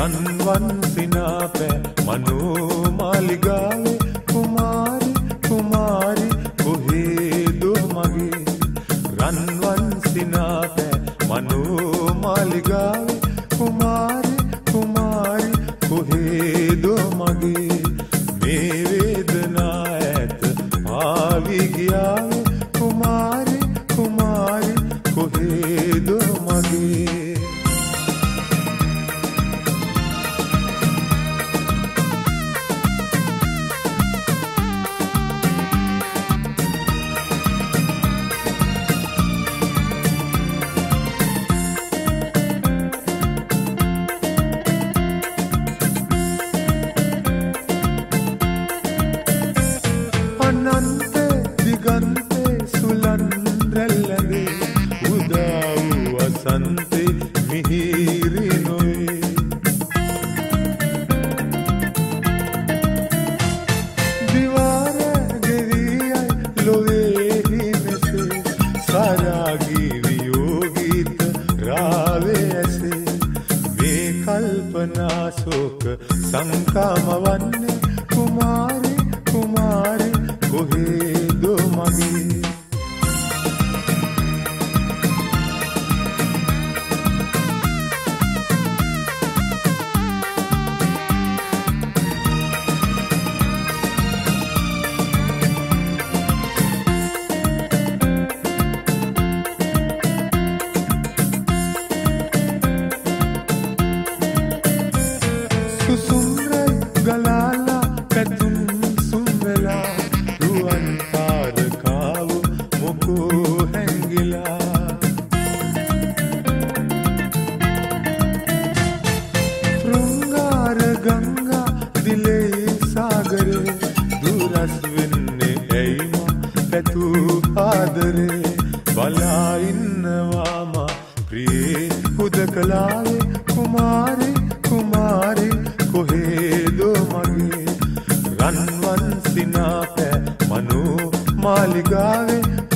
රන්වන් සිනාපෑ මනෝ මාලිගාවේ කුමාරි කුමාරි කොහේදෝ මගේ? රන්වන් සිනාපෑ මනෝ මාලිගාවේ කුමාරි කුමාරි කොහේදෝ මගේ? මේ වේදනා ඇත ආවි ගියාවේ කුමාරි කුමාරි කොහේදෝ රාවේ ඇසේ. මේ කල්පනා ශෝක සංකාම වන්නේ. සුසුම්රයි ගලාලා පැතුම් සුම්වෙලා රුවන් පාරකාව මොකෝ හැංගිලා ෘංගාර ගංගා දිලේ සාගරේ දුරස් වෙන්නේ ඇයිම පැtuu ආදරේ බලාඉන්නවාම ප්‍රියේ හුද gave